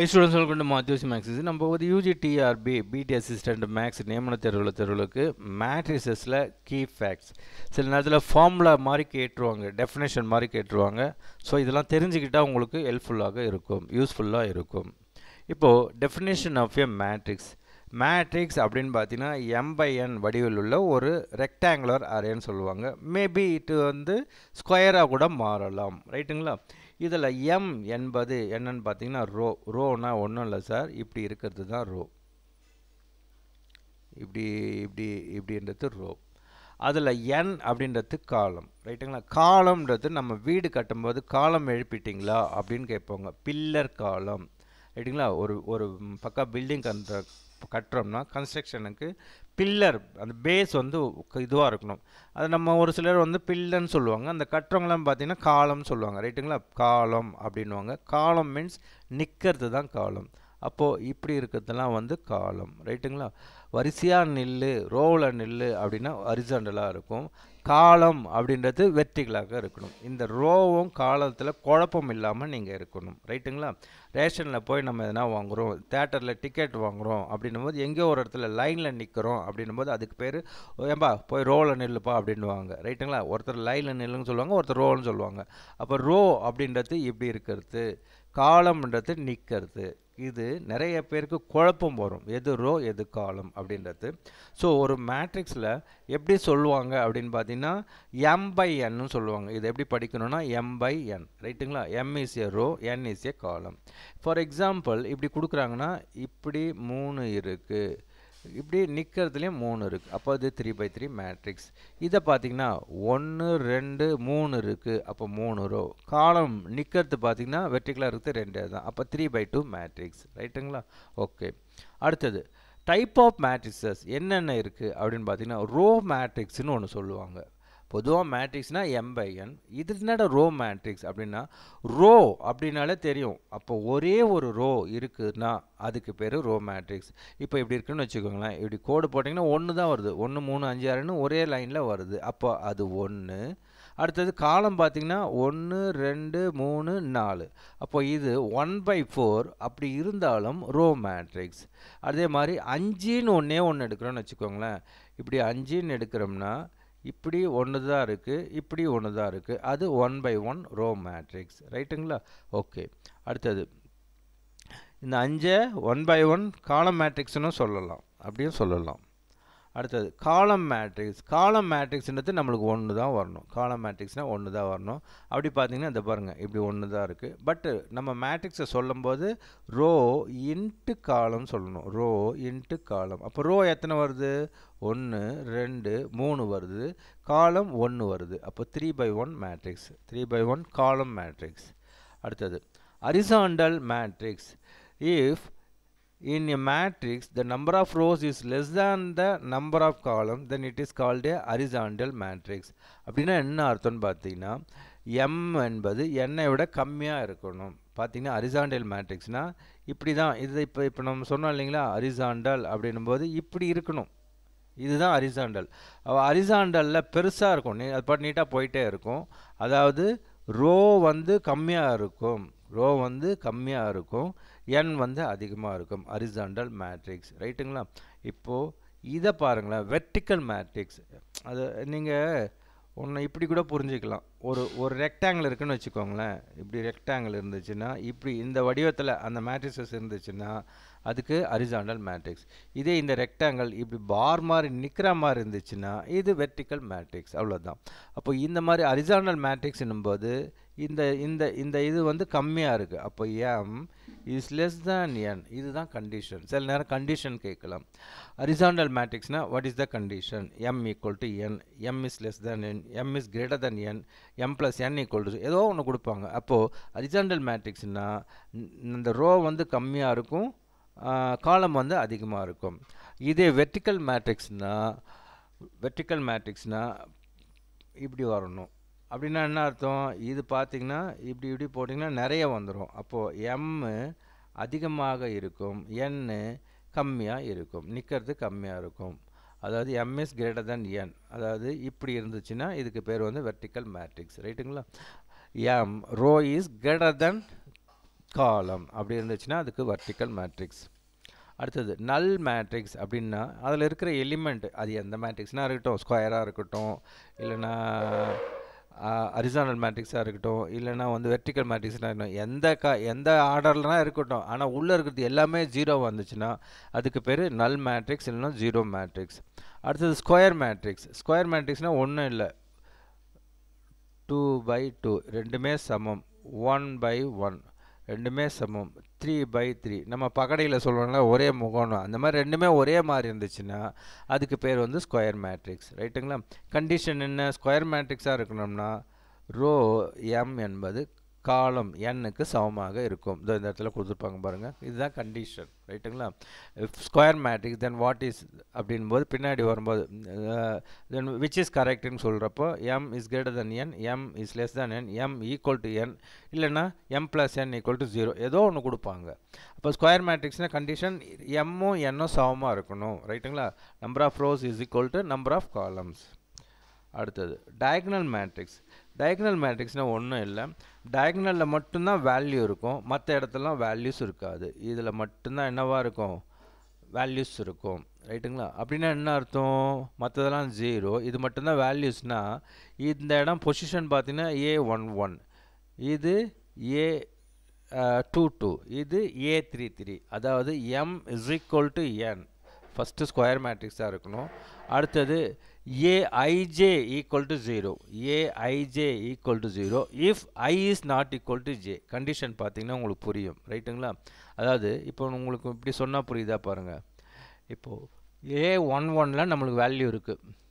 ஐ students கொண்டு மாத்தியோசி மாத்யூஸ் மேக்ஸிஸ் நம்ம ஒரு UG TRB BT assistant maths நியமன தேர்வில் தேர்வுகளுக்கு மேட்ரிசஸில் கீ ஃபேக்ட்ஸ் சில நேரத்தில் ஃபார்முலா மாதிரி கேட்டுருவாங்க டெஃபினேஷன் மாதிரி கேட்டுருவாங்க. ஸோ இதெல்லாம் தெரிஞ்சுக்கிட்டால் உங்களுக்கு ஹெல்ப்ஃபுல்லாக இருக்கும் யூஸ்ஃபுல்லாக இருக்கும். இப்போது definition of a matrix matrix அப்படின்னு பார்த்தீங்கன்னா எம் பை என் வடிவில் உள்ள ஒரு ரெக்டாங்குலர் அரேன்னு சொல்லுவாங்க. மேபி இது வந்து ஸ்கொயராக கூட மாறலாம். ரைட்டுங்களா இதில் எம் என்பது என்னன்னு பார்த்தீங்கன்னா ரோ ரோனா ஒன்றும் இல்லை சார். இப்படி இருக்கிறது தான் ரோ. இப்படி இப்படி இப்படின்றது ரோ. அதில் என் அப்படின்றது காலம். ரைட்டுங்களா? காலம்ன்றது நம்ம வீடு கட்டும்போது காலம் எழுப்பிட்டீங்களா அப்படின்னு கேட்போங்க. பில்லர் காலம். ரைட்டுங்களா? ஒரு ஒரு பக்கா பில்டிங் இப்போ கட்டுறோம்னா கன்ஸ்ட்ரக்ஷனுக்கு பில்லர் அந்த பேஸ் வந்து இதுவாக இருக்கணும். அது நம்ம ஒரு சிலர் வந்து பில்லர்னு சொல்லுவாங்க. அந்த கட்டுறவங்களாம் பார்த்தீங்கன்னா காலம்னு சொல்லுவாங்க. ரைட்டுங்களா காலம் அப்படின்வாங்க காலம் மீன்ஸ் நிற்கிறது தான் காலம். அப்போது இப்படி இருக்கிறதெல்லாம் வந்து காலம். ரைட்டுங்களா வரிசையாக நில்லு ரோவில் நில்லு அப்படின்னா ஹரிசாண்டலாக இருக்கும். காலம் அப்படின்றது வெர்டிகலாக இருக்கணும். இந்த ரோவும் காலத்தில் குழப்பம் இல்லாமல் நீங்கள் இருக்கணும். ரைட்டுங்களா? ரேஷனில் போய் நம்ம எதனா வாங்குகிறோம் தேட்டரில் டிக்கெட் வாங்குகிறோம் அப்படின்னும் போது எங்கேயோ ஒரு இடத்துல லைனில் நிற்கிறோம் அப்படின்னும் போது அதுக்கு பேர் ஏம்பா போய் ரோவில் நில்லுப்பா அப்படின்வாங்க ரைட்டுங்களா? ஒருத்தர் லைனில் நில்லுன்னு சொல்லுவாங்க ஒருத்தர் ரோன்னு சொல்லுவாங்க. அப்போ ரோ அப்படின்றது இப்படி இருக்கிறது? காலம்ன்றது நிற்கிறது இது நிறைய பேருக்கு குழப்பம் வரும். எது ரோ எது காலம் அப்படின்றது. ஸோ ஒரு மேட்ரிக்ஸில் எப்படி சொல்லுவாங்க அப்படின்னு பார்த்தீங்கன்னா எம் பை என்னு சொல்லுவாங்க. இது எப்படி படிக்கணும்னா எம் பை என் ரைட்டுங்களா? M is a row N is a column for example இப்படி கொடுக்குறாங்கன்னா இப்படி மூணு இருக்குது இப்படி நிற்கிறதுலேயும் மூணு இருக்குது அப்போ அது த்ரீ பை த்ரீ மேட்ரிக்ஸ் இதை பார்த்தீங்கன்னா ஒன்று ரெண்டு மூணு இருக்குது அப்போ மூணு ரோ காலம் நிற்கிறது பார்த்தீங்கன்னா வெர்டிகலாக இருக்குது ரெண்டே தான். அப்போ த்ரீ பை டூ மேட்ரிக்ஸ் ரைட்டுங்களா ஓகே அடுத்தது டைப் ஆஃப் மேட்ரிக்ஸஸ் என்னென்ன இருக்குது அப்படின்னு பார்த்தீங்கன்னா ரோ மேட்ரிக்ஸ்னு ஒன்று சொல்லுவாங்க. பொதுவாக மேட்ரிக்ஸ்னால் எம் பை என் இது என்னடா ரோ மேட்ரிக்ஸ் அப்படின்னா ரோ அப்படின்னாலே தெரியும். அப்போ ஒரே ஒரு ரோ இருக்குதுன்னா அதுக்கு பேர் ரோ மேட்ரிக்ஸ் இப்போ இப்படி இருக்குன்னு வச்சுக்கோங்களேன். இப்படி கோடு போட்டிங்கன்னா ஒன்று தான் வருது. ஒன்று மூணு அஞ்சு ஆறுன்னு ஒரே லைனில் வருது. அப்போ அது ஒன்று அடுத்தது காலம் பார்த்திங்கன்னா ஒன்று ரெண்டு மூணு நாலு. அப்போ இது ஒன் பை ஃபோர் அப்படி இருந்தாலும் ரோ மேட்ரிக்ஸ் அதே மாதிரி அஞ்சுன்னு ஒன்றே ஒன்று எடுக்கிறோன்னு வச்சுக்கோங்களேன். இப்படி அஞ்சுன்னு எடுக்கிறோம்னா இப்படி ஒன்று தான் இருக்குது இப்படி ஒன்று தான் இருக்குது அது one by one row matrix ரைட்டுங்களா ஓகே அடுத்தது இந்த அஞ்சை ஒன் பை ஒன் காலம் மேட்ரிக்ஸ்னு சொல்லலாம். அப்படியும் சொல்லலாம். அடுத்தது காலம் மேட்ரிக்ஸ் காலம் மேட்ரிக்ஸ்ன்றது நம்மளுக்கு ஒன்று தான் வரணும். காலம் மேட்ரிக்ஸ்னால் ஒன்று தான் வரணும். அப்படி பார்த்தீங்கன்னா இந்த பாருங்கள் இப்படி ஒன்று தான் இருக்குது பட்டு நம்ம மேட்ரிக்ஸை சொல்லும்போது ரோ இன்ட்டு காலம் சொல்லணும். ரோ இன்ட்டு காலம் அப்போ ரோ எத்தனை வருது? ஒன்று ரெண்டு மூணு வருது. காலம் ஒன்று வருது. அப்போ three by one matrix three by one column matrix அடுத்தது horizontal matrix if in a matrix the number of rows is less than the number of columns then it is called a horizontal matrix. அப்படின்னா என்ன அர்த்தம்னு பார்த்தீங்கன்னா M என்பது என்னை விட கம்மியாக இருக்கணும். பார்த்தீங்கன்னா அரிசாண்டல் மேட்ரிக்ஸ்னால் இப்படி தான் இது இப்போ இப்போ நம்ம சொன்னோம் இல்லைங்களா? அரிசாண்டல் அப்படின்னும் போது இப்படி இருக்கணும். இதுதான் அரிசாண்டல் அரிசாண்டலில் பெருசாக இருக்கும். நீ அது பாட்டு நீட்டாக போயிட்டே இருக்கும். அதாவது ரோ வந்து கம்மியாக இருக்கும். ரோ வந்து கம்மியாக இருக்கும். என் வந்து அதிகமாக இருக்கும். அரிசாண்டல் மேட்ரிக்ஸ் ரைட்டுங்களா இப்போது இதை பாருங்களேன். வெர்டிக்கல் மேட்ரிக்ஸ் அது நீங்கள் ஒன்று இப்படி கூட புரிஞ்சுக்கலாம். ஒரு ஒரு ரெக்டாங்கிள் இருக்குன்னு வச்சுக்கோங்களேன். இப்படி ரெக்டாங்கிள் இருந்துச்சுன்னா இப்படி இந்த வடிவத்தில் அந்த மேட்ரிக்ஸஸ் இருந்துச்சுன்னா அதுக்கு அரிசாண்டல் மேட்ரிக்ஸ் இதே இந்த ரெக்டாங்கிள் இப்படி பார் மாதிரி நிற்கிற மாதிரி இருந்துச்சுன்னா இது வெர்டிக்கல் மேட்ரிக்ஸ் அவ்வளோதான் அப்போ இந்த மாதிரி அரிசாண்டல் மேட்ரிக்ஸ் போது இந்த இந்த இந்த இது வந்து கம்மியாக இருக்குது அப்போ M is less than N இதுதான் கண்டிஷன் சில நேரம் கண்டிஷன் கேட்கலாம். Horizontal மேட்ரிக்ஸ்னால் what is the condition M equal to N M is less than N M is greater than N M plus N equal to ஏதோ ஒன்று கொடுப்பாங்க. அப்போது horizontal மேட்ரிக்ஸ்னால் இந்த row வந்து கம்மியாக இருக்கும் காலம் வந்து அதிகமாக இருக்கும். இதே வெர்டிக்கல் மேட்ரிக்ஸ்னால் வெர்டிக்கல் மேட்ரிக்ஸ்னால் இப்படி வரணும். அப்படின்னா என்ன அர்த்தம்? இது பார்த்திங்கன்னா இப்படி இப்படி போட்டிங்கன்னா நிறைய வந்துடும் அப்போது எம்மு அதிகமாக இருக்கும். என்னு கம்மியாக இருக்கும். நிற்கிறது கம்மியாக இருக்கும். அதாவது எம்எஸ் கிரேட்டர் தென் என் அதாவது இப்படி இருந்துச்சுன்னா இதுக்கு பேர் வந்து வெர்டிக்கல் மேட்ரிக்ஸ் ரைட்டுங்களா M row is greater than column அப்படி இருந்துச்சுன்னா அதுக்கு வர்டிக்கல் மேட்ரிக்ஸ் அடுத்தது நல் மேட்ரிக்ஸ் அப்படின்னா அதில் இருக்கிற எலிமெண்ட் அது எந்த மேட்ரிக்ஸ்னால் இருக்கட்டும் ஸ்கொயராக இருக்கட்டும் இல்லைன்னா அரிசானல் மேட்ரிக்ஸாக இருக்கட்டும் இல்லைன்னா வந்து வெர்டிக்கல் மேட்ரிக்ஸ்னால் இருக்கட்டும் எந்த க எந்த ஆர்டர்லனா இருக்கட்டும் ஆனால் உள்ளே இருக்கிறது எல்லாமே ஜீரோ வந்துச்சுன்னா அதுக்கு பேர் நல் மேட்ரிக்ஸ் இல்லைன்னா ஜீரோ மேட்ரிக்ஸ் அடுத்தது ஸ்கொயர் மேட்ரிக்ஸ் ஸ்கொயர் மேட்ரிக்ஸ்னால் ஒன்றும் இல்லை. டூ பை டூ ரெண்டுமே சமம். ஒன் பை ஒன் ரெண்டுமே சமம். த்ரீ பை த்ரீ நம்ம பகடையில் சொல்லுவாங்களா ஒரே முகம்னு. அந்த மாதிரி ரெண்டுமே ஒரே மாதிரி இருந்துச்சுன்னா அதுக்கு பேர் வந்து ஸ்கொயர் மேட்ரிக்ஸ் ரைட்டுங்களா கண்டிஷன் என்ன? ஸ்கொயர் மேட்ரிக்ஸாக இருக்கணும்னா ரோ எம் என்பது காலம் எண்ணுக்கு சமமாக இருக்கும். இந்த இடத்துல கொடுத்துருப்பாங்க பாருங்கள் இதுதான் கண்டிஷன் ரைட்டுங்களா square matrix then what is அப்படின் போது பின்னாடி வரும்போது தென் விச் இஸ் கரெக்ட்னு சொல்கிறப்போ M is greater than N M is less than N M equal to N இல்லைன்னா M plus N equal to zero ஏதோ ஒன்று கொடுப்பாங்க. அப்போ ஸ்கொயர் மேட்ரிக்ஸ்னால் கண்டிஷன் எம்மும் என்னும் சமமாக இருக்கணும் ரைட்டுங்களா number of rows is equal to number of columns அடுத்தது டயக்னல் மேட்ரிக்ஸ் டயக்னல் மேட்ரிக்ஸ்னால் ஒன்றும் இல்லை. டயக்னலில் மட்டும்தான் வேல்யூ இருக்கும். மற்ற இடத்துலலாம் வேல்யூஸ் இருக்காது. இதில் மட்டும்தான் என்னவாக இருக்கும்? வேல்யூஸ் இருக்கும். ரைட்டுங்களா அப்படின்னா என்ன அர்த்தம்? மற்றதெல்லாம் ஜீரோ இது மட்டும்தான் வேல்யூஸ்னால் இந்த இடம் பொசிஷன் பார்த்தீங்கன்னா ஏ ஒன் ஒன் இது ஏ டூ டூ இது ஏ த்ரீ த்ரீ அதாவது M is equal to N first square மேட்ரிக்ஸாக இருக்கணும். அடுத்தது AIJ equal to zero AIJ equal to zero if I is not equal to J condition பார்த்தீங்கன்னா உங்களுக்கு புரியும். ரைட்டுங்களா அதாவது இப்போ உங்களுக்கு இப்படி சொன்னால் புரியுதா பாருங்கள் இப்போது ஏ ஒன் ஒனில் நம்மளுக்கு வேல்யூ இருக்குது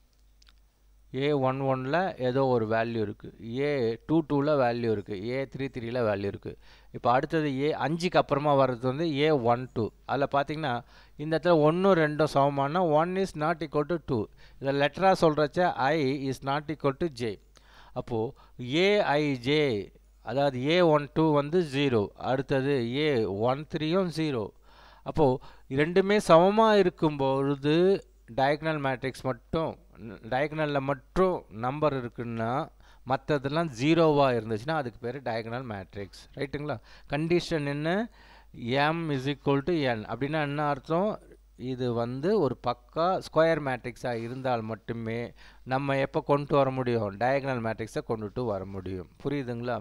ஏ ஒன் ஒனில் ஏதோ ஒரு வேல்யூ இருக்குது ஏ டூ டூவில் வேல்யூ இருக்குது ஏ த்ரீ த்ரீயில் வேல்யூ இருக்குது இப்போ அடுத்தது ஏ அஞ்சுக்கு அப்புறமா வர்றது வந்து ஏ ஒன் டூ அதில் பார்த்தீங்கன்னா இந்த இடத்துல ஒன்றும் ரெண்டும் சமமானா one is not equal to two இதை லெட்டராக சொல்கிறச்ச I is not equal to J அப்போது ஏஐஜே அதாவது ஏ ஒன் டூ வந்து ஜீரோ அடுத்தது ஏ ஒன் த்ரீயும் ஜீரோ அப்போது ரெண்டுமே சமமாக இருக்கும் பொழுது டயக்னல் மேட்ரிக்ஸ் மட்டும் டயக்னலில் மட்டும் நம்பர் இருக்குன்னா மற்றதெல்லாம் ஜீரோவாக இருந்துச்சுன்னா அதுக்கு பேர் டயக்னல் மேட்ரிக்ஸ் ரைட்டுங்களா கண்டிஷன் என்ன? M is equal to N அப்படின்னா என்ன அர்த்தம்? இது வந்து ஒரு பக்கா ஸ்கொயர் மேட்ரிக்ஸாக இருந்தால் மட்டுமே நம்ம எப்போ கொண்டு வர முடியும்? டயக்னல் மேட்ரிக்ஸை கொண்டுட்டு வர முடியும். புரியுதுங்களா?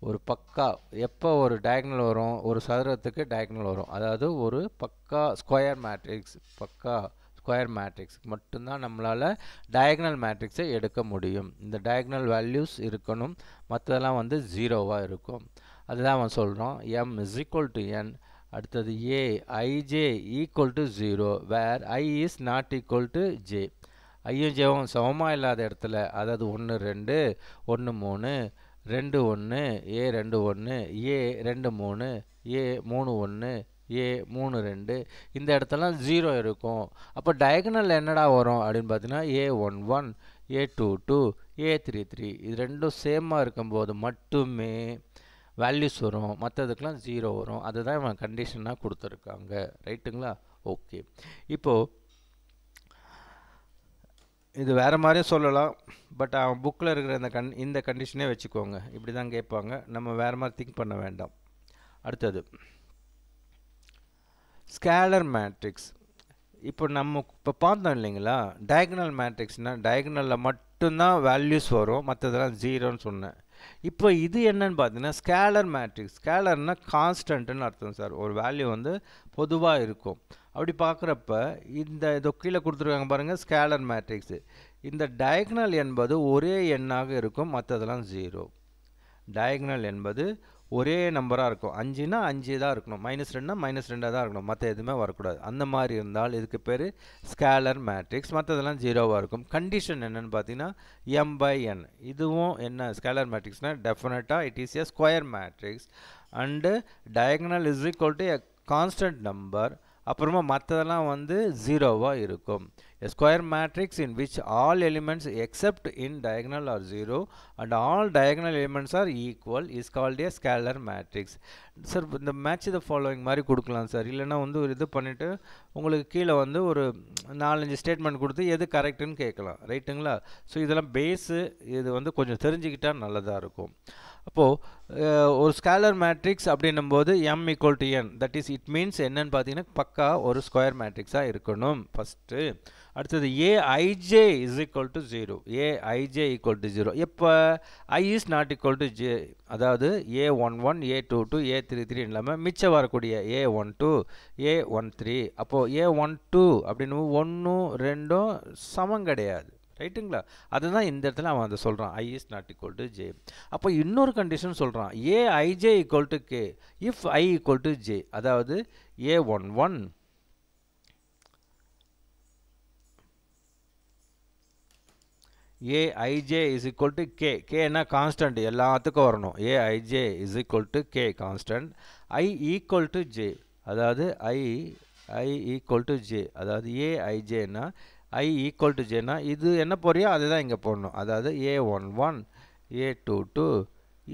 ஒரு பக்கா எப்போ ஒரு டயக்னல் வரும்? ஒரு சதுரத்துக்கு டயக்னல் வரும். அதாவது ஒரு பக்கா ஸ்கொயர் மேட்ரிக்ஸ் பக்கா ஸ்கொயர் மேட்ரிக்ஸ் மட்டும்தான் நம்மளால் டயக்னல் மேட்ரிக்ஸை எடுக்க முடியும். இந்த டயக்னல் வேல்யூஸ் இருக்கணும். மற்றதெல்லாம் வந்து ஜீரோவாக இருக்கும். அதுதான் அவன் சொல்கிறோம் M is equal to N அடுத்தது A I J equal to zero where I is not equal to J ஐயும் ஜேவும் சமமாக இல்லாத இடத்துல அதாவது ஒன்று ரெண்டு ஒன்று மூணு ரெண்டு ஒன்று ஏ ரெண்டு ஒன்று ஏ ரெண்டு மூணு ஏ மூணு ஒன்று ஏ மூணு ரெண்டு. இந்த இடத்தெல்லாம் ஜீரோ இருக்கும். அப்போ டயகனல் என்னடா வரும் அப்படின்னு பார்த்தீங்கன்னா A one one A two two A three three இது ரெண்டும் சேமாக இருக்கும்போது மட்டுமே வேல்யூஸ் வரும். மற்றதுக்கெலாம் ஜீரோ வரும். அதுதான் இவன் கண்டிஷனாக கொடுத்துருக்காங்க. ரைட்டுங்களா ஓகே இப்போது இது வேறு மாதிரியும் சொல்லலாம். பட் அவன் புக்கில் இருக்கிற இந்த கண் இந்த கண்டிஷனே வச்சுக்கோங்க. இப்படி தான் கேட்பாங்க. நம்ம வேறு மாதிரி திங்க் பண்ண வேண்டாம். அடுத்தது. ஸ்கேலர் மேட்ரிக்ஸ் இப்போ நம்ம இப்போ பார்த்தோம் இல்லைங்களா? டயக்னல் மேட்ரிக்ஸ்னால் டயக்னலில் மட்டும்தான் வேல்யூஸ் வரும். மற்றதெல்லாம் ஜீரோன்னு சொன்னேன். இப்போ இது என்னன்னு பார்த்தீங்கன்னா ஸ்கேலர் மேட்ரிக்ஸ் ஸ்கேலர்னால் கான்ஸ்டன்ட்னு அர்த்தம் சார். ஒரு வேல்யூ வந்து பொதுவாக இருக்கும். அப்படி பார்க்குறப்ப இந்த இதோ கீழே கொடுத்துருக்காங்க பாருங்கள் ஸ்கேலர் மேட்ரிக்ஸு இந்த டயக்னல் என்பது ஒரே எண்ணாக இருக்கும். மற்றதெல்லாம் ஜீரோ டயக்னல் என்பது ஒரே நம்பராக இருக்கும். அஞ்சுனா அஞ்சு தான் இருக்கணும். மைனஸ் ரெண்டுனா மைனஸ் ரெண்டாக தான் இருக்கணும். மற்ற எதுவுமே வரக்கூடாது. அந்த மாதிரி இருந்தால் இதுக்கு பேர் ஸ்கேலர் மேட்ரிக்ஸ் மற்றதெல்லாம் ஜீரோவாக இருக்கும். கண்டிஷன் என்னென்னு பார்த்தீங்கன்னா எம் பை என் இதுவும் என்ன ஸ்கேலர் மேட்ரிக்ஸ்னால் டெஃபினட்டாக it is a square matrix and diagonal is equal to a constant number அப்புறமா மற்றதெல்லாம் வந்து ஜீரோவாக இருக்கும். A square matrix in which all elements except in diagonal are zero and all diagonal elements are equal is called a scalar matrix. Sir இந்த match the following மாதிரி கொடுக்கலாம் sir இல்லைன்னா வந்து ஒரு இது பண்ணிவிட்டு உங்களுக்கு கீழே வந்து ஒரு நாலஞ்சு ஸ்டேட்மெண்ட் கொடுத்து எது கரெக்டுன்னு கேட்கலாம். ரைட்டுங்களா ஸோ இதெல்லாம் பேஸு இது வந்து கொஞ்சம் தெரிஞ்சுக்கிட்டால் நல்லதாக இருக்கும். அப்போது ஒரு ஸ்கேலர் மேட்ரிக்ஸ் அப்படின்னும் போது M equal to N that is it means என்னன்னு பார்த்தீங்கன்னா பக்கா ஒரு ஸ்கொயர் மேட்ரிக்ஸாக இருக்கணும். ஃபஸ்ட்டு அடுத்தது A I J is equal to zero A I J equal to zero எப்போ? I is not equal to J அதாவது A one one A two two A three three இல்லாமல் மிச்சம் வரக்கூடிய A one two A one three அப்போது A one two அப்படின்னு ஒன்றும் ரெண்டும் சமம் கிடையாது. ரைட்டுங்களா அதுதான் இந்த இடத்துல அவன் அதை சொல்கிறான் I is not equal to J அப்போ இன்னொரு கண்டிஷன் சொல்கிறான் A I J equal to K if I equal to J அதாவது A one one A I J is equal to K கேனா constant எல்லாத்துக்கும் வரணும். A I J is equal to K constant I equal to J அதாவது I I equal to J அதாவது ஏஐஜேனா ஐ equal to ஜேனா இது என்ன போறியோ அதுதான் இங்கே போடணும். அதாவது A one one A two two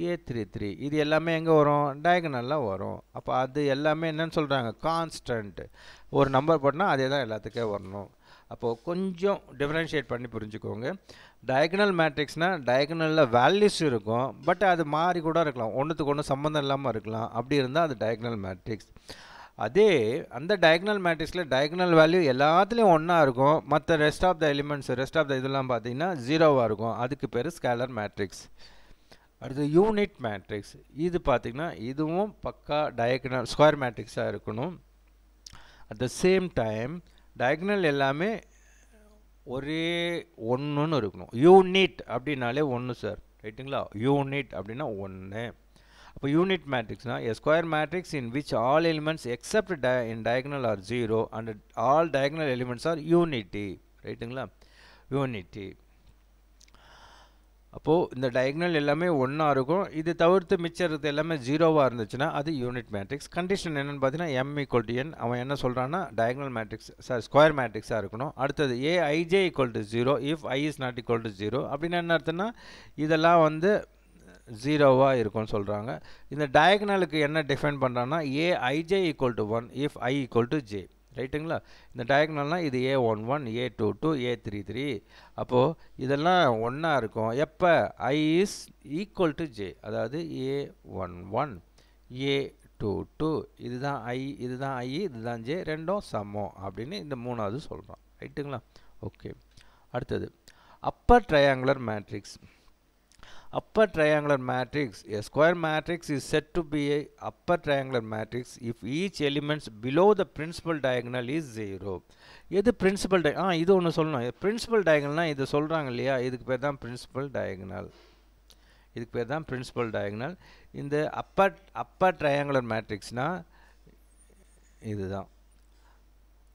A three three இது எல்லாமே எங்கே வரும்? டயகனலாக வரும். அப்போ அது எல்லாமே என்னன்னு சொல்கிறாங்க கான்ஸ்டன்ட் ஒரு நம்பர் போட்டால் அதே தான் எல்லாத்துக்கே வரணும். அப்போது கொஞ்சம் டிஃப்ரென்ஷியேட் பண்ணி புரிஞ்சுக்கோங்க. டயகனல் மேட்ரிக்ஸ்னால் டயகனலில் வேல்யூஸ் இருக்கும். பட் அது மாறி கூட இருக்கலாம். ஒன்றுத்துக்கு ஒன்று சம்மந்தம் இல்லாமல் இருக்கலாம். அப்படி இருந்தால் அது டயகனல் மேட்ரிக்ஸ் அதே அந்த டயக்னல் மேட்ரிக்ஸில் டயக்னல் வேல்யூ எல்லாத்துலேயும் ஒன்றா இருக்கும். மற்ற rest of the elements rest of the இதெல்லாம் பார்த்தீங்கன்னா ஜீரோவாக இருக்கும். அதுக்கு பேர் ஸ்கேலர் மேட்ரிக்ஸ் அடுத்து யூனிட் மேட்ரிக்ஸ் இது பார்த்திங்கன்னா இதுவும் பக்கா டயக்னல் ஸ்கொயர் மேட்ரிக்ஸாக இருக்கணும். At the same time diagonal எல்லாமே ஒரே ஒன்றுன்னு இருக்கணும். யூனிட் அப்படின்னாலே ஒன்று சார் ரைட்டுங்களா யூனிட் அப்படின்னா ஒன்று அப்போ unit மேட்ரிக்ஸ்னால் a square matrix in which all elements except dia in diagonal are zero and all diagonal elements are unity ரைட்டுங்களா யூனிட்டி அப்போது இந்த டயக்னல் எல்லாமே ஒன்றா இருக்கும். இது தவிர்த்து மிச்சம் இருக்கிறது எல்லாமே ஜீரோவாக இருந்துச்சுன்னா அது யூனிட் மேட்ரிக்ஸ் கண்டிஷன் என்னென்னு பார்த்தீங்கன்னா எம் ஈக்குவல் டு என் அவன் என்ன சொல்கிறான்னா டயக்னல் மேட்ரிக்ஸ் சார் ஸ்கொயர் மேட்ரிக்ஸாக இருக்கணும். அடுத்தது A I J equal to zero if I is not equal to zero அப்படின்னு என்ன அர்த்தம்னா இதெல்லாம் வந்து ஜீரோவாக இருக்கும்னு சொல்கிறாங்க இந்த டயக்னலுக்கு என்ன டிஃபைன் பண்ணுறாங்கன்னா A I J equal to one if I equal to J ரைட்டுங்களா இந்த டயக்னல்னால் இது A one one A two two A three three அப்போது இதெல்லாம் ஒன்றா இருக்கும். எப்போ? I is equal to J அதாவது A one one A two two இதுதான் ஐ இதுதான் ஐ இதுதான் ஜே ரெண்டும் சமம் அப்படின்னு இந்த மூணாவது சொல்கிறோம் ரைட்டுங்களா ஓகே அடுத்தது. Upper triangular matrix upper triangular matrix a square matrix is said to be a upper triangular matrix if each elements below the principal diagonal is zero. எது principal diagonal ஆ இது ஒன்று சொல்லணும். பிரின்சிபல் டயகனல்னால் இது சொல்கிறாங்க இல்லையா? இதுக்கு பேர் தான் principal diagonal. இதுக்கு பேர் தான் principal diagonal. இந்த upper upper triangular matrixனா இதுதான்.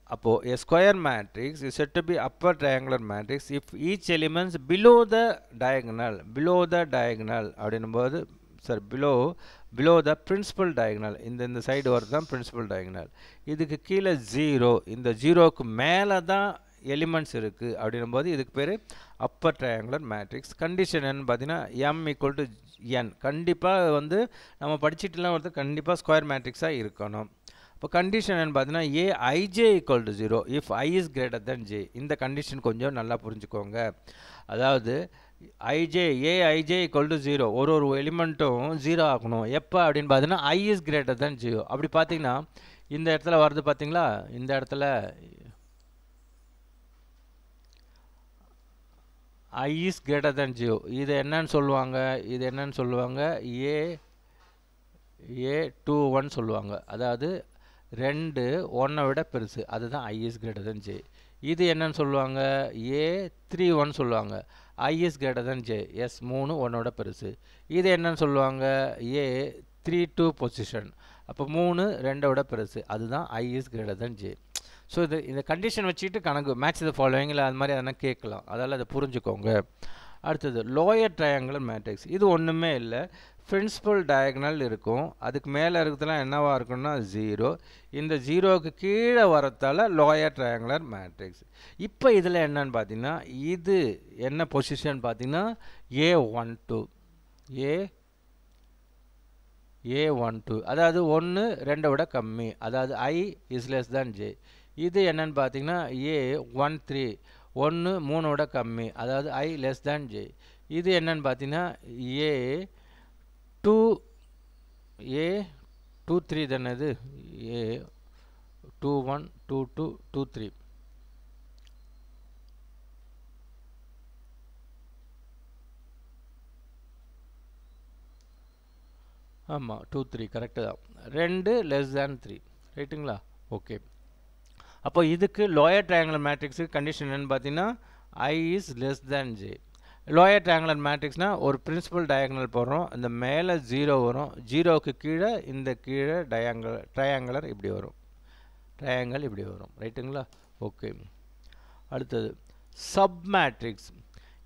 அப்போது a square matrix is said to be upper triangular matrix if each elements below the diagonal below the diagonal அப்படின்னும்போது sir below below the principal diagonal இந்த இந்த side வரது தான் principal diagonal இதுக்கு கீழே zero இந்த ஜீரோவுக்கு மேலே தான் எலிமெண்ட்ஸ் இருக்குது அப்படின்னும்போது இதுக்கு பேர் அப்பர் ட்ரையாங்குலர் மேட்ரிக்ஸ் கண்டிஷன் என்னன்னு பார்த்தீங்கன்னா எம் ஈக்குவல் டு என் கண்டிப்பாக வந்து நம்ம படிச்சுட்டுலாம் ஒருத்தர் கண்டிப்பாக ஸ்கொயர் மேட்ரிக்ஸாக இருக்கணும். இப்போ கண்டிஷன் என்ன பார்த்தீங்கன்னா A I J equal to zero if I is greater than J இந்த கண்டிஷன் கொஞ்சம் நல்லா புரிஞ்சுக்கோங்க. அதாவது IJ A IJ equal to zero ஒரு ஒரு எலிமெண்ட்டும் ஜீரோ ஆகணும். எப்போ அப்படின்னு பார்த்தீங்கன்னா I is greater than zero அப்படி பார்த்தீங்கன்னா இந்த இடத்துல வருது பார்த்தீங்களா இந்த இடத்துல I is greater than zero இது என்னன்னு சொல்லுவாங்க? இது என்னன்னு சொல்லுவாங்க? ஏ ஏ டூ ஒன் சொல்லுவாங்க. அதாவது ரெண்டு ஒன்றை விட பெருசு. அதுதான் ஐஎஸ் கிரேட்டர் தன் ஜே இது என்னன்னு சொல்லுவாங்க? ஏ த்ரீ ஒன் சொல்லுவாங்க. I is greater than J yes மூணு ஒன்னோட பெருசு. இது என்னன்னு சொல்லுவாங்க? ஏ த்ரீ டூ பொசிஷன் அப்போ மூணு ரெண்டை விட பெருசு. அதுதான் I is greater than J so இது இந்த கண்டிஷன் வச்சுக்கிட்டு கணக்கு மேட்ச் இது ஃபாலோவிங்கில் அது மாதிரி அதனால் கேட்கலாம். அதால் அதை புரிஞ்சுக்கோங்க. அடுத்தது லோயர் ட்ரையாங்குலர் மேட்ரிக்ஸ் இது ஒன்றுமே இல்லை. பிரின்சிபல் டயக்னல் இருக்கும். அதுக்கு மேலே இருக்கிறதுலாம் என்னவாக இருக்கும்னா ஜீரோ இந்த ஜீரோவுக்கு கீழே வரத்தால் லோயர் ட்ரையாங்குலர் மேட்ரிக்ஸ் இப்போ இதில் என்னன்னு பார்த்தீங்கன்னா இது என்ன பொசிஷன் பார்த்தீங்கன்னா A one two A A one two அதாவது ஒன்று ரெண்டை விட கம்மி. அதாவது I is less than J இது என்னன்னு பார்த்தீங்கன்னா ஏ ஒன் த்ரீ ஒன்று மூணு விட கம்மி. அதாவது ஐ லெஸ் தேன் ஜே இது என்னன்னு பார்த்தீங்கன்னா A two A two three தானே இது? A two one two two two three. ஆமாம் டூ த்ரீ கரெக்டு தான். ரெண்டு லெஸ் தேன் த்ரீ ரைட்டுங்களா? ஓகே. அப்போ இதுக்கு லோயர் ட்ரையாங்குலர் மேட்ரிக்ஸுக்கு கண்டிஷன் என்னென்னு பார்த்தீங்கன்னா I is less than J lower triangular மேட்ரிக்ஸ்னால் ஒரு பிரின்சிபல் டயங்கல் போடுறோம். இந்த மேலே ஜீரோ வரும். ஜீரோவுக்கு கீழே இந்த கீழே டயாங்கல் ட்ரையாங்குலர் இப்படி வரும். ட்ரையாங்கல் இப்படி வரும். ரைட்டுங்களா ஓகே அடுத்தது. சப் மேட்ரிக்ஸ்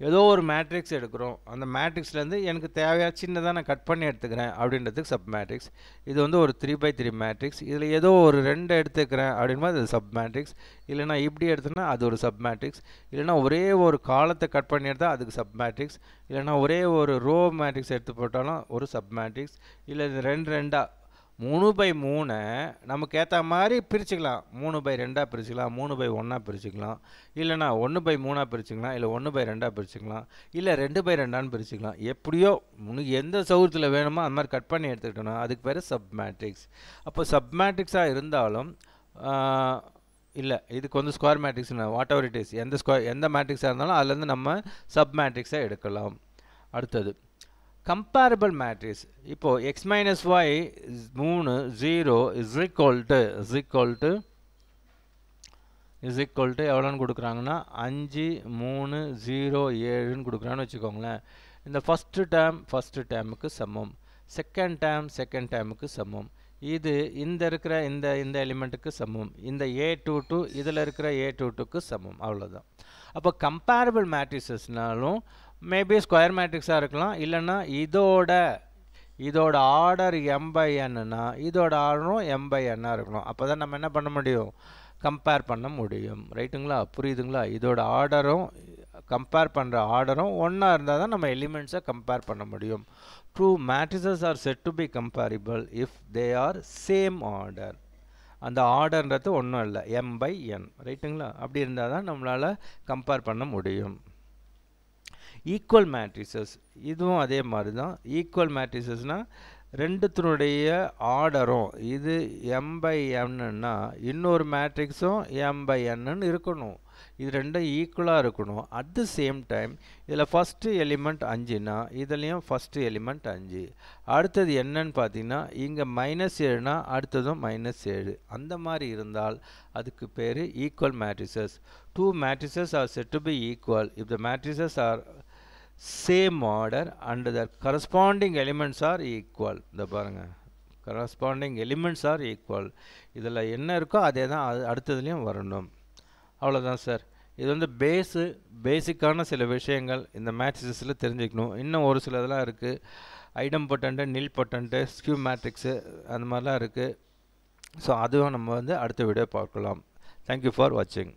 ஏதோ ஒரு மேட்ரிக்ஸ் எடுக்கிறோம். அந்த மேட்ரிக்ஸ்லேருந்து எனக்கு தேவையான சின்னதாக நான் கட் பண்ணி எடுத்துக்கிறேன் அப்படின்றதுக்கு சப் மேட்ரிக்ஸ் இது வந்து ஒரு த்ரீ பை த்ரீ மேட்ரிக்ஸ் இதில் ஏதோ ஒரு ரெண்டு எடுத்துக்கிறேன் அப்படின்போது அது சப் மேட்ரிக்ஸ் இல்லைனா இப்படி எடுத்தோன்னா அது ஒரு சப் மேட்ரிக்ஸ் இல்லைனா ஒரே ஒரு காலத்தை கட் பண்ணி எடுத்தால் அதுக்கு சப் மேட்ரிக்ஸ் இல்லைனா ஒரே ஒரு ரோ மேட்ரிக்ஸ் எடுத்து போட்டாலும் ஒரு சப் மேட்ரிக்ஸ் இல்லை இது ரெண்டு ரெண்டாக மூணு பை மூணை நமக்கு ஏற்ற மாதிரி பிரிச்சுக்கலாம். மூணு பை ரெண்டாக பிரிச்சுக்கலாம் மூணு பை ஒன்றா பிரிச்சுக்கலாம். இல்லைனா ஒன்று பை மூணாக பிரிச்சுக்கலாம் இல்லை ஒன்று பை ரெண்டாக பிரிச்சுக்கலாம் இல்லை ரெண்டு பை ரெண்டான்னு பிரிச்சுக்கலாம். எப்படியோ உனக்கு எந்த சௌகரியத்தில் வேணுமோ அந்த மாதிரி கட் பண்ணி எடுத்துக்கிட்டோன்னா அதுக்கு பேர் சப் மேட்ரிக்ஸ் அப்போ சப் மேட்ரிக்ஸாக இருந்தாலும் இல்லை இதுக்கு வந்து square matrix whatever it is எந்த ஸ்கொயர் எந்த மேட்ரிக்ஸாக இருந்தாலும் அதுலேருந்து நம்ம சப் மேட்ரிக்ஸை எடுக்கலாம். அடுத்தது கம்பேரபிள் மேட்ரிக்ஸ் இப்போது எக்ஸ் மைனஸ் ஒய் மூணு zero is equal to is equal to is equal to எவ்வளோன்னு கொடுக்குறாங்கன்னா அஞ்சு மூணு ஜீரோ ஏழுன்னு கொடுக்குறான்னு வச்சுக்கோங்களேன். இந்த ஃபஸ்ட்டு டேம் ஃபஸ்ட்டு டேமுக்கு சமம். செகண்ட் டேம் செகண்ட் டேமுக்கு சமம். இது இந்த இருக்கிற இந்த இந்த எலிமெண்ட்டுக்கு சமம். இந்த ஏ டூ டூ இதில் இருக்கிற ஏ டூ டூக்கு சமம். அவ்வளோதான் அப்போ கம்பேரபிள் மேட்ரிசஸ்னாலும் மேபி ஸ்கொயர் மேட்ரிக்ஸாக இருக்கலாம். இல்லைன்னா இதோட இதோட ஆர்டர் எம் பை என்னன்னா இதோட ஆர்டரும் எம் பை என்னாக இருக்கணும் அப்போ தான் நம்ம என்ன பண்ண முடியும்? கம்பேர் பண்ண முடியும். ரைட்டுங்களா புரியுதுங்களா? இதோட ஆர்டரும் கம்பேர் பண்ணுற ஆர்டரும் ஒன்றா இருந்தால் தான் நம்ம எலிமெண்ட்ஸை கம்பேர் பண்ண முடியும். Two matrices are said to be comparable if they are same order அந்த ஆர்டர்ன்றது ஒன்றும் இல்லை. எம் பை என் ரைட்டுங்களா அப்படி இருந்தால் தான் நம்மளால் கம்பேர் பண்ண முடியும். ஈக்குவல் மேட்ரிசஸ் இதுவும் அதே மாதிரி தான் ஈக்குவல் மேட்ரிசஸ்னால் ரெண்டுத்தினுடைய ஆர்டரும் இது எம் பை என்னுன்னா இன்னொரு மேட்ரிக்ஸும் எம் பை என்னன்னு இருக்கணும். இது ரெண்டும் ஈக்குவலாக இருக்கணும். அட் த சேம் டைம் இதில் ஃபஸ்ட்டு எலிமெண்ட் அஞ்சுனா இதுலேயும் ஃபஸ்ட்டு எலிமெண்ட் அஞ்சு. அடுத்தது என்னன்னு பார்த்தீங்கன்னா இங்கே மைனஸ் ஏழுனா அடுத்ததும் மைனஸ் ஏழு. அந்த மாதிரி இருந்தால் அதுக்கு பேர் equal matrices two matrices are said to be equal if the matrices are same order and the corresponding elements are equal இந்த பாருங்க. கரஸ்பாண்டிங் எலிமெண்ட்ஸ் ஆர் ஈக்குவல் இதில் என்ன இருக்கோ அதே தான் அடுத்ததுலேயும் வரணும். அவ்வளோதான் சார் இது வந்து பேஸு பேசிக்கான சில விஷயங்கள். இந்த மேட்ரிசஸில் தெரிஞ்சுக்கணும். இன்னும் ஒரு சில இதெல்லாம் இருக்குது ஐடம் பொட்டன்ட்டு நில் பொட்டன்ட்டு ஸ்கியூ மேட்ரிக்ஸு அந்த மாதிரிலாம் இருக்குது ஸோ அதுவும் நம்ம வந்து அடுத்த வீடியோ பார்க்கலாம். தேங்க்யூ ஃபார் வாட்சிங்